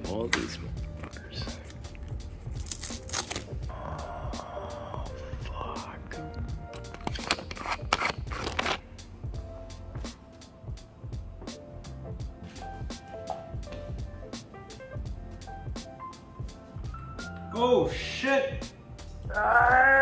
these motherfuckers. Oh, fuck. Oh shit! Ah!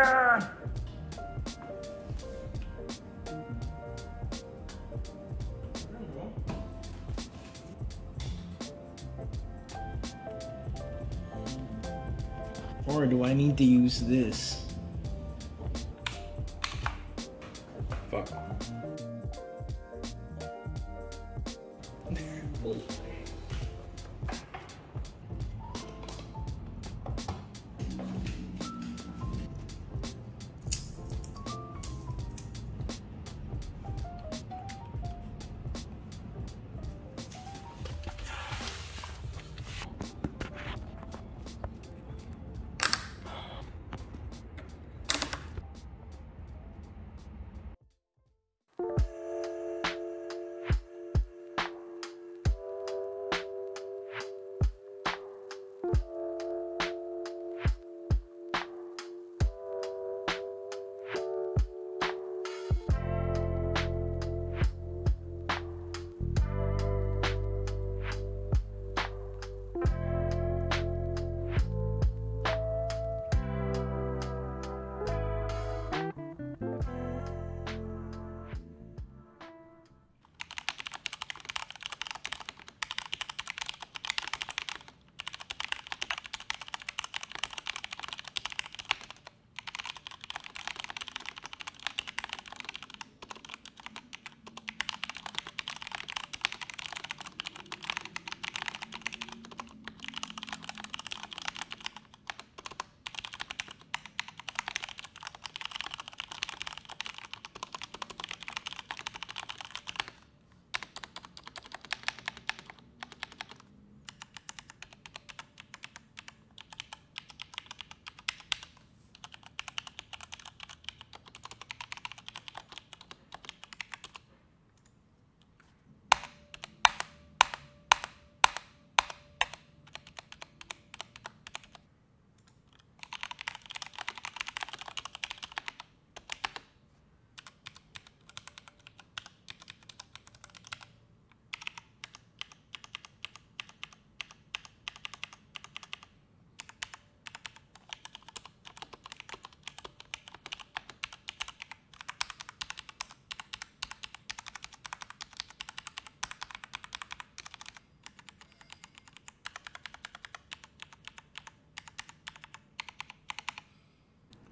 Or do I need to use this? Fuck.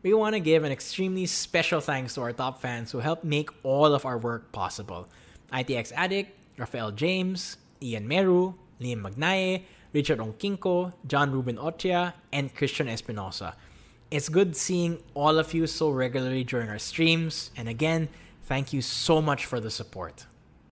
We want to give an extremely special thanks to our top fans who helped make all of our work possible. ITX Addict, Rafael James, Ian Meru, Liam Magnaye, Richard Onkinko, John Ruben Otia, and Christian Espinosa. It's good seeing all of you so regularly during our streams, and again, thank you so much for the support.